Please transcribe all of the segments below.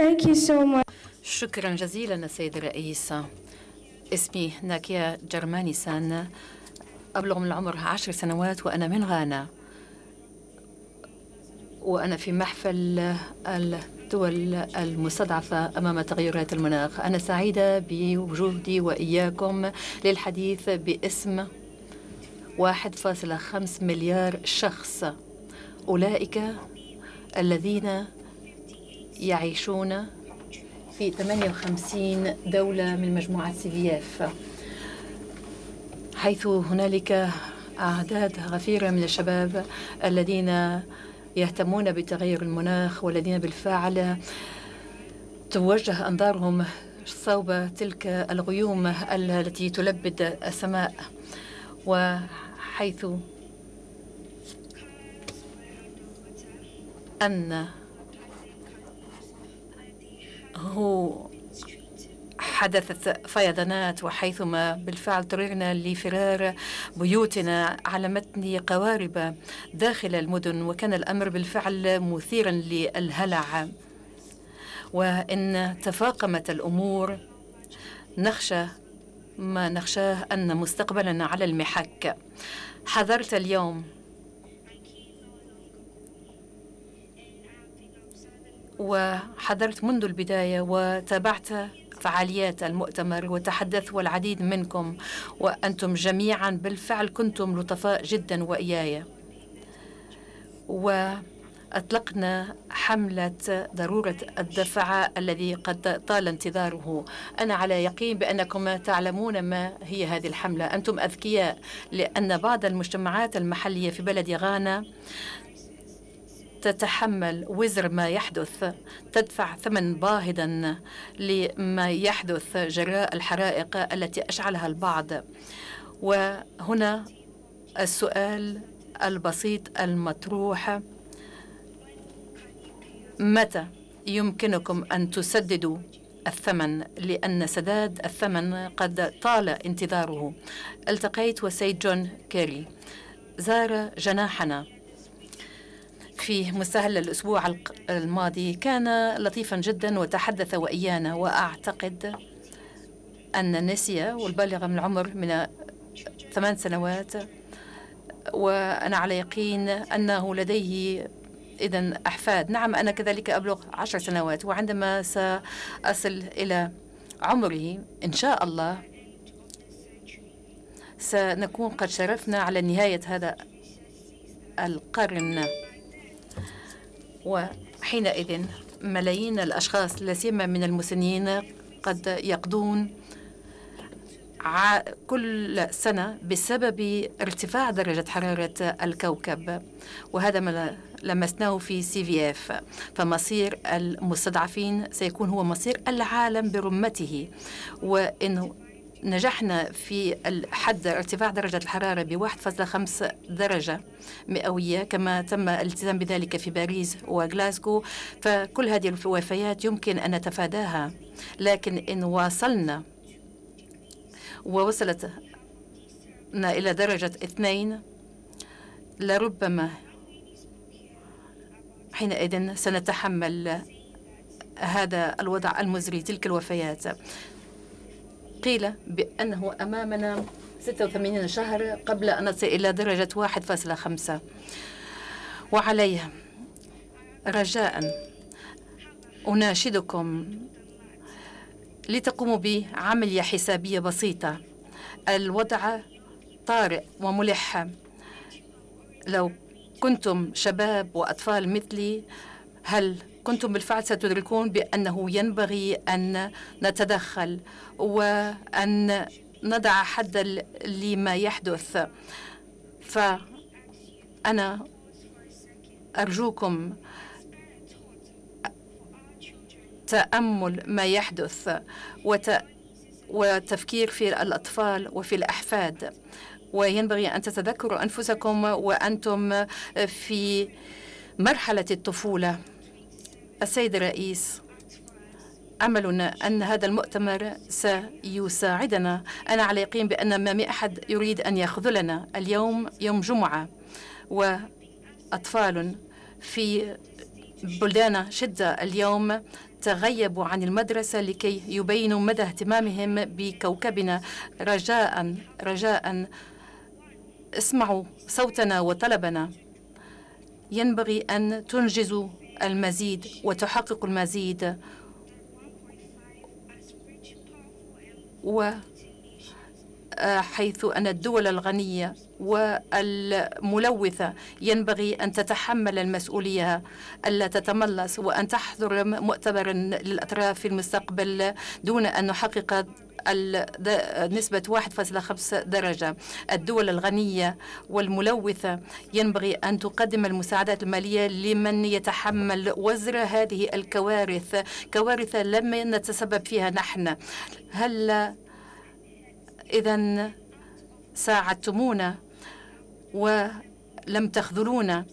Thank you so much. شكرا جزيلا السيد الرئيس. اسمي ناكيا جرماني سان. أبلغ من العمر عشر سنوات وأنا من غانا. وأنا في محفل الدول المستضعفة أمام تغيرات المناخ. أنا سعيدة بوجودي وإياكم للحديث باسم 1.5 مليار شخص. أولئك الذين يعيشون في 58 دولة من مجموعة سي في إف. حيث هنالك أعداد غفيرة من الشباب الذين يهتمون بتغير المناخ والذين بالفعل توجه أنظارهم صوب تلك الغيوم التي تلبد السماء. وحيث أن هو حدثت فيضانات وحيثما بالفعل اضطررنا لفرار بيوتنا على متن قوارب داخل المدن وكان الأمر بالفعل مثيرا للهلع. وإن تفاقمت الأمور نخشى ما نخشاه أن مستقبلنا على المحك. حذرت اليوم. وحضرت منذ البداية وتابعت فعاليات المؤتمر وتحدث والعديد منكم وأنتم جميعا بالفعل كنتم لطفاء جدا وإياي. وأطلقنا حملة ضرورة الدفع الذي قد طال انتظاره. أنا على يقين بأنكم تعلمون ما هي هذه الحملة. أنتم أذكياء لأن بعض المجتمعات المحلية في بلد غانا تتحمل وزر ما يحدث تدفع ثمن باهظا لما يحدث جراء الحرائق التي أشعلها البعض. وهنا السؤال البسيط المطروح. متى يمكنكم أن تسددوا الثمن؟ لأن سداد الثمن قد طال انتظاره. التقيت وسيد جون كيري. زار جناحنا. في مستهل الأسبوع الماضي كان لطيفا جدا وتحدث وإيانا وأعتقد أن نسيا والبالغة من العمر من ثمان سنوات وأنا على يقين أنه لديه إذا أحفاد. نعم أنا كذلك أبلغ عشر سنوات وعندما سأصل إلى عمره إن شاء الله سنكون قد شرفنا على نهاية هذا القرن. وحينئذ ملايين الأشخاص لا سيما من المسنين قد يقضون كل سنة بسبب ارتفاع درجة حرارة الكوكب. وهذا ما لمسناه في CVF. فمصير المستضعفين سيكون هو مصير العالم برمته. وإنه نجحنا في حد ارتفاع درجة الحرارة ب 1.5 درجة مئوية كما تم الالتزام بذلك في باريس وغلاسكو فكل هذه الوفيات يمكن أن نتفاداها لكن إن واصلنا ووصلت إلى درجة اثنين لربما حينئذ سنتحمل هذا الوضع المزري تلك الوفيات. قيل بأنه أمامنا 86 شهر قبل أن نصل إلى درجة 1.5 وعليه رجاء أناشدكم لتقوموا بعملية حسابية بسيطة. الوضع طارئ وملح. لو كنتم شباب وأطفال مثلي هل كنتم بالفعل ستدركون بأنه ينبغي أن نتدخل وأن نضع حدا لما يحدث. فأنا أرجوكم تأمل ما يحدث وت... وتفكير في الأطفال وفي الأحفاد. وينبغي أن تتذكروا أنفسكم وأنتم في مرحلة الطفولة. السيد الرئيس أملنا أن هذا المؤتمر سيساعدنا. أنا على يقين بأن ما أحد يريد أن يخذلنا اليوم يوم جمعة وأطفال في بلدان شدة اليوم تغيبوا عن المدرسة لكي يبينوا مدى اهتمامهم بكوكبنا. رجاء رجاء اسمعوا صوتنا وطلبنا. ينبغي أن تنجزوا المزيد وتحققوا المزيد. و حيث أن الدول الغنية والملوثة ينبغي أن تتحمل المسؤولية ألا تتملص وأن تحضر مؤتمرا للأطراف في المستقبل دون أن نحقق نسبة 1.5 درجة. الدول الغنية والملوثة ينبغي أن تقدم المساعدات المالية لمن يتحمل وزر هذه الكوارث كوارث لم نتسبب فيها نحن. هل إذا ساعدتمونا ولم تخذلونا؟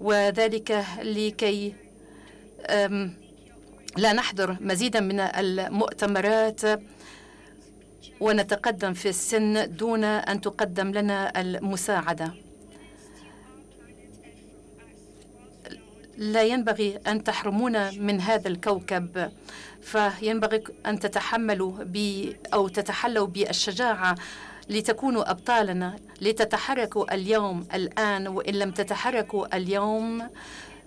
وذلك لكي لا نحضر مزيدا من المؤتمرات. ونتقدم في السن دون أن تقدم لنا المساعدة. لا ينبغي أن تحرمونا من هذا الكوكب فينبغي أن تتحملوا أو تتحلوا بالشجاعة لتكونوا أبطالنا. لتتحركوا اليوم الآن وإن لم تتحركوا اليوم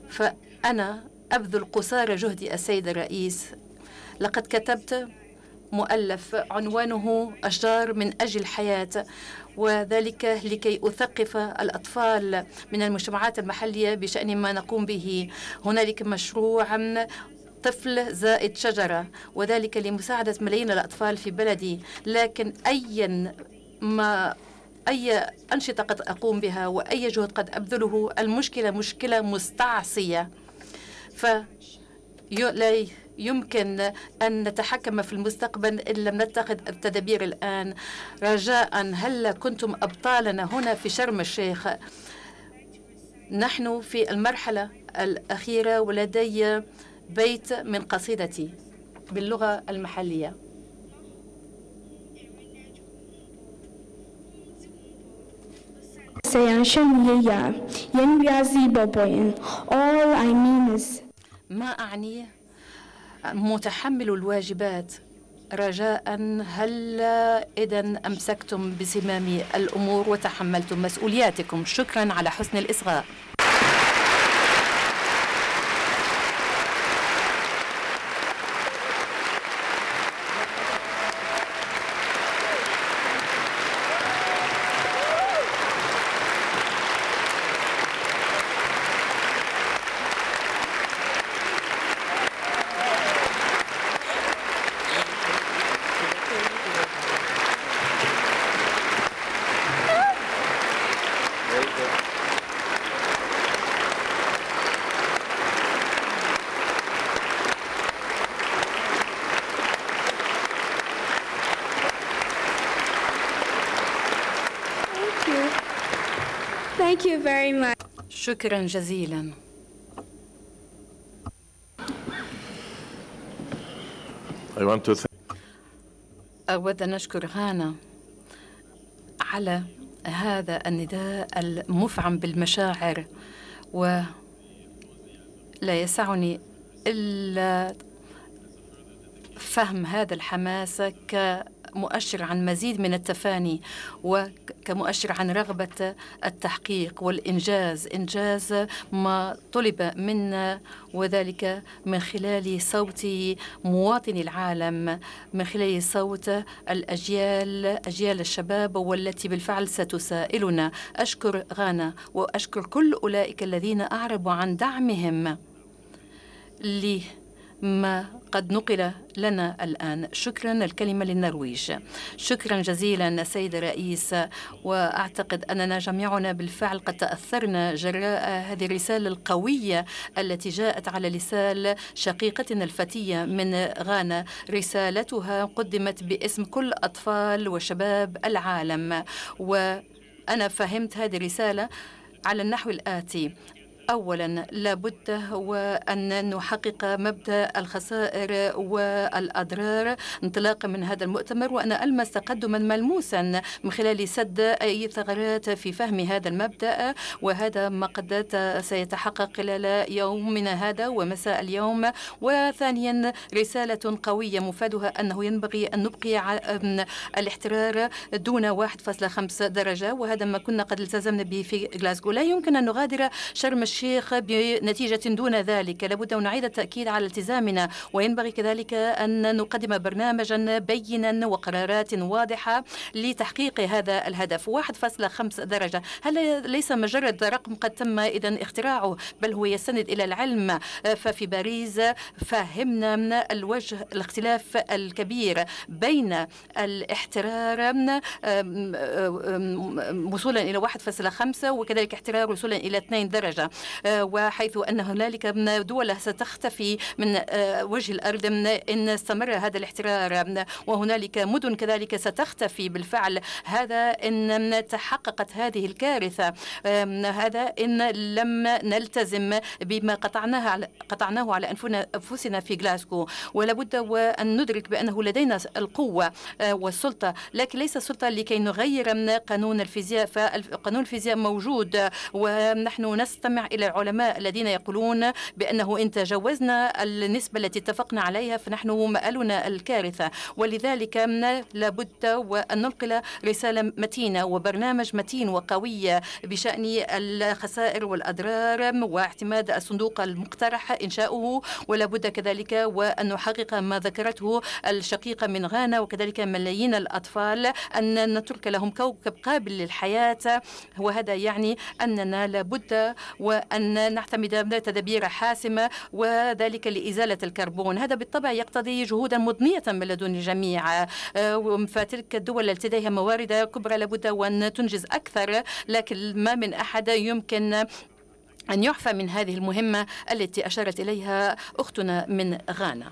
فأنا أبذل قصارى جهدي السيد الرئيس. لقد كتبت مؤلف عنوانه أشجار من أجل الحياة وذلك لكي أثقف الأطفال من المجتمعات المحلية بشأن ما نقوم به. هنالك مشروع طفل زائد شجرة وذلك لمساعدة ملايين الأطفال في بلدي. لكن أيا ما أي أنشطة قد أقوم بها وأي جهد قد أبذله المشكلة مشكلة مستعصية. ف يمكن أن نتحكم في المستقبل إن لم نتخذ التدابير الآن. رجاء هل كنتم أبطالنا هنا في شرم الشيخ؟ نحن في المرحلة الأخيرة ولدي بيت من قصيدتي باللغة المحلية. All I mean is ما أعني متحمل الواجبات. رجاء هل إذا أمسكتم بزمام الأمور وتحملتم مسؤولياتكم؟ شكرا على حسن الإصغاء. Very much. شكرا جزيلا. I want to أود أن أشكر غانا على هذا النداء المفعم بالمشاعر ولا يسعني إلا فهم هذا الحماس ك مؤشر عن مزيد من التفاني وكمؤشر عن رغبة التحقيق والإنجاز إنجاز ما طلب منا وذلك من خلال صوت مواطني العالم من خلال صوت الأجيال أجيال الشباب والتي بالفعل ستسائلنا. أشكر غانا وأشكر كل أولئك الذين أعربوا عن دعمهم لي. ما قد نقل لنا الآن. شكرا الكلمة للنرويج. شكرا جزيلا سيد الرئيس. وأعتقد أننا جميعنا بالفعل قد تأثرنا جراء هذه الرسالة القوية التي جاءت على لسان شقيقتنا الفتية من غانا. رسالتها قدمت باسم كل أطفال وشباب العالم. وأنا فهمت هذه الرسالة على النحو الآتي. أولا لابد وأن نحقق مبدأ الخسائر والأضرار انطلاقا من هذا المؤتمر وأنا ألمس تقدما ملموسا من خلال سد أي ثغرات في فهم هذا المبدأ. وهذا ما قد سيتحقق خلال يومنا هذا ومساء اليوم. وثانيا رسالة قوية مفادها أنه ينبغي أن نبقي الاحترار دون 1.5 درجة. وهذا ما كنا قد التزمنا به في غلاسكو لا يمكن أن نغادر شرم الشيخ بنتيجة دون ذلك. لابد أن نعيد التأكيد على التزامنا وينبغي كذلك أن نقدم برنامجا بينا وقرارات واضحة لتحقيق هذا الهدف. 1.5 درجة. هل ليس مجرد رقم قد تم إذا اختراعه بل هو يستند إلى العلم؟ ففي باريس فهمنا الوجه الاختلاف الكبير بين الاحترار وصولا إلى 1.5 وكذلك احترار وصولا إلى 2 درجة. وحيث أن هنالك دول ستختفي من وجه الأرض إن استمر هذا الاحترار. وهنالك مدن كذلك ستختفي. بالفعل هذا إن تحققت هذه الكارثة. هذا إن لم نلتزم بما قطعناه على قطعناه على أنفسنا في غلاسكو. ولابد وأن ندرك بأنه لدينا القوة والسلطة. لكن ليس السلطة لكي نغير قانون الفيزياء فقانون الفيزياء موجود. ونحن نستمع إلى العلماء الذين يقولون بأنه إن تجاوزنا النسبة التي اتفقنا عليها فنحن مآلنا الكارثة. ولذلك لابد وأن ننقل رسالة متينة وبرنامج متين وقوي بشأن الخسائر والأضرار واعتماد الصندوق المقترح إنشاؤه. ولابد كذلك وأن نحقق ما ذكرته الشقيقة من غانا وكذلك ملايين الأطفال أن نترك لهم كوكب قابل للحياة. وهذا يعني أننا لابد وأن نعتمد تدابير حاسمة وذلك لإزالة الكربون. هذا بالطبع يقتضي جهودا مضنية من لدن الجميع. فتلك الدول التي لديها موارد كبرى لابد وأن تنجز أكثر لكن ما من أحد يمكن أن يعفى من هذه المهمة التي أشارت إليها أختنا من غانا.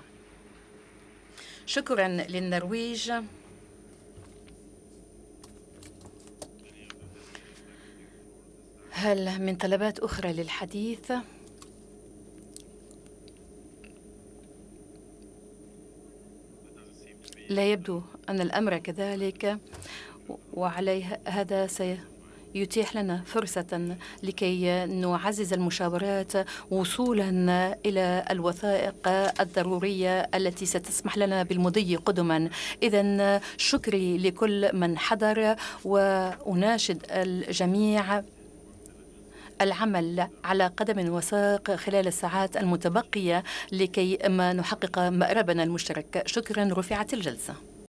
شكرا للنرويج. هل من طلبات أخرى للحديث؟ لا يبدو أن الأمر كذلك وعليه هذا سيتيح لنا فرصة لكي نعزز المشاورات وصولا إلى الوثائق الضرورية التي ستسمح لنا بالمضي قدما إذا شكري لكل من حضر وأناشد الجميع العمل على قدم وساق خلال الساعات المتبقية لكي ما نحقق مأربنا المشترك. شكرا رفعت الجلسة.